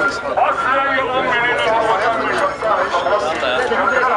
Asya'yı 10 milyona vatandaş hakkında